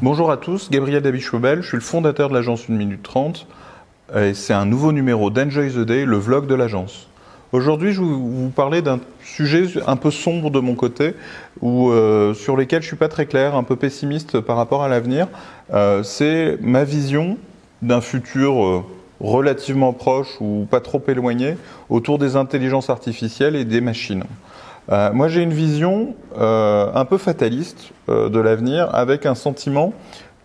Bonjour à tous, Gabriel David-Chobel, je suis le fondateur de l'agence 1 minute 30 et c'est un nouveau numéro d'Enjoy the Day, le vlog de l'agence. Aujourd'hui, je vais vous parler d'un sujet un peu sombre de mon côté, ou euh, sur lequel je suis pas très clair, un peu pessimiste par rapport à l'avenir. Euh, c'est ma vision d'un futur euh, relativement proche ou pas trop éloigné autour des intelligences artificielles et des machines. Euh, moi, j'ai une vision euh, un peu fataliste euh, de l'avenir, avec un sentiment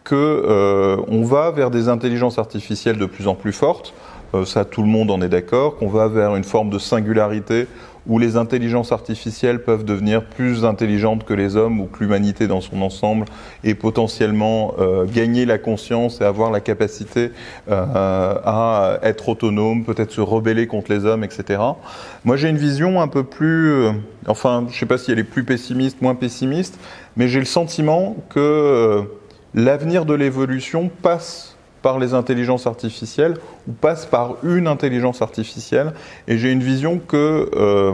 que on va vers des intelligences artificielles de plus en plus fortes. Ça, tout le monde en est d'accord. Qu'on va vers une forme de singularité où les intelligences artificielles peuvent devenir plus intelligentes que les hommes ou que l'humanité dans son ensemble et potentiellement euh, gagner la conscience et avoir la capacité euh, à être autonome, peut-être se rebeller contre les hommes, etc. Moi j'ai une vision un peu plus, euh, enfin je ne sais pas si elle est plus pessimiste, moins pessimiste, mais j'ai le sentiment que l'avenir de l'évolution passe par les intelligences artificielles ou passe par une intelligence artificielle. Et j'ai une vision que euh,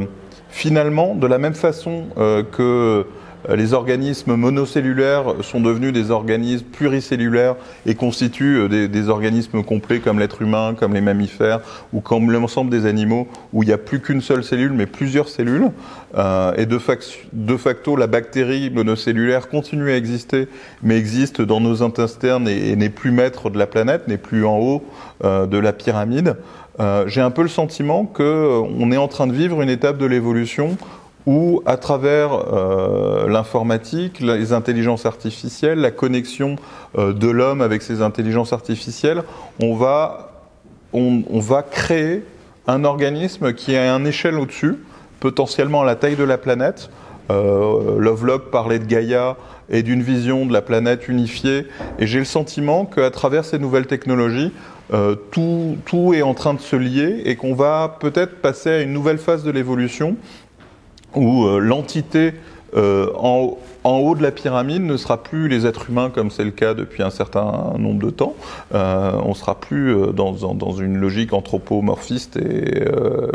finalement, de la même façon euh, que les organismes monocellulaires sont devenus des organismes pluricellulaires et constituent euh, des, organismes complets comme l'être humain, comme les mammifères ou comme l'ensemble des animaux où il n'y a plus qu'une seule cellule mais plusieurs cellules. Euh, et de, facto, la bactérie monocellulaire continue à exister mais existe dans nos intestins et, n'est plus maître de la planète, n'est plus en haut de la pyramide. J'ai un peu le sentiment qu'on est en train de vivre une étape de l'évolution où, à travers euh, l'informatique, les intelligences artificielles, la connexion euh, de l'homme avec ces intelligences artificielles, on va, on, va créer un organisme qui à une échelle au-dessus, potentiellement à la taille de la planète. Euh, Lovelock parlait de Gaïa et d'une vision de la planète unifiée, et j'ai le sentiment qu'à travers ces nouvelles technologies, euh, tout, tout, est en train de se lier et qu'on va peut-être passer à une nouvelle phase de l'évolution où euh, l'entité euh, en, haut de la pyramide ne sera plus les êtres humains comme c'est le cas depuis un certain nombre de temps. Euh, on sera plus dans, une logique anthropomorphiste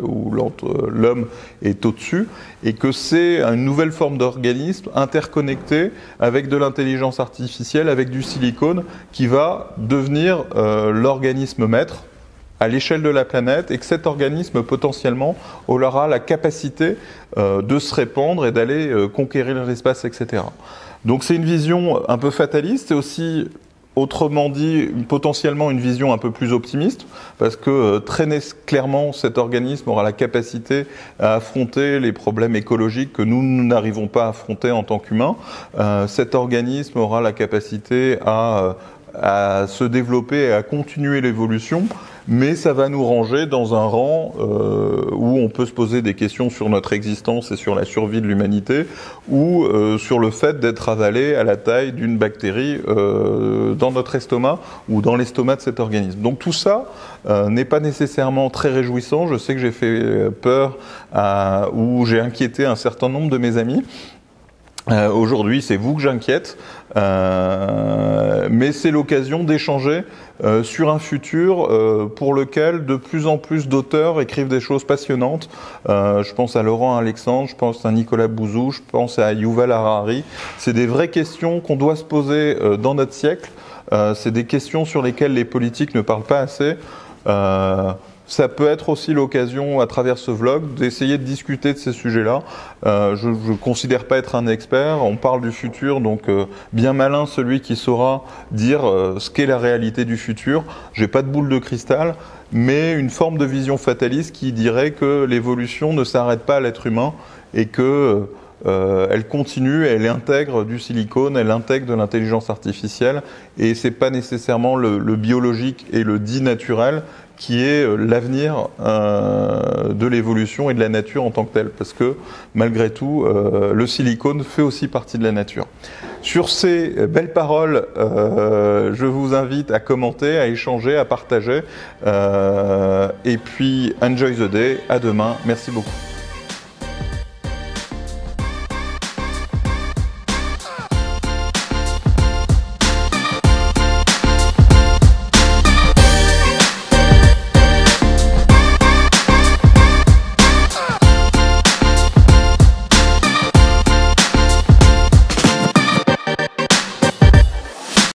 où l'homme est au-dessus et que c'est une nouvelle forme d'organisme interconnecté avec de l'intelligence artificielle, avec du silicone qui va devenir l'organisme maître à l'échelle de la planète et que cet organisme potentiellement aura la capacité euh, de se répandre et d'aller euh, conquérir l'espace, etc. Donc c'est une vision un peu fataliste et aussi Autrement dit, potentiellement une vision un peu plus optimiste, parce que euh, très clairement, cet organisme aura la capacité à affronter les problèmes écologiques que nous n'arrivons pas à affronter en tant qu'humains. cet organisme aura la capacité à à se développer et à continuer l'évolution, mais ça va nous ranger dans un rang euh, où on peut se poser des questions sur notre existence et sur la survie de l'humanité, ou euh, sur le fait d'être avalé à la taille d'une bactérie euh, dans notre estomac ou dans l'estomac de cet organisme. Donc tout ça n'est pas nécessairement très réjouissant. Je sais que j'ai fait peur ou j'ai inquiété un certain nombre de mes amis. Euh, Aujourd'hui, c'est vous que j'inquiète, euh, mais c'est l'occasion d'échanger euh, sur un futur euh, pour lequel de plus en plus d'auteurs écrivent des choses passionnantes. Euh, je pense à Laurent Alexandre, je pense à Nicolas Bouzou, je pense à Yuval Harari. C'est des vraies questions qu'on doit se poser dans notre siècle. c'est des questions sur lesquelles les politiques ne parlent pas assez. Ça peut être aussi l'occasion, à travers ce vlog, d'essayer de discuter de ces sujets-là. Euh, je ne considère pas être un expert, on parle du futur, donc euh, bien malin celui qui saura dire euh, ce qu'est la réalité du futur. J'ai pas de boule de cristal, mais une forme de vision fataliste qui dirait que l'évolution ne s'arrête pas à l'être humain et que elle continue, elle intègre du silicone, elle intègre de l'intelligence artificielle, et c'est pas nécessairement le, biologique et le dit naturel qui est euh, l'avenir euh, de l'évolution et de la nature en tant que telle, parce que malgré tout, euh, le silicone fait aussi partie de la nature. Sur ces belles paroles, je vous invite à commenter, à échanger, à partager, et puis enjoy the day. À demain. Merci beaucoup.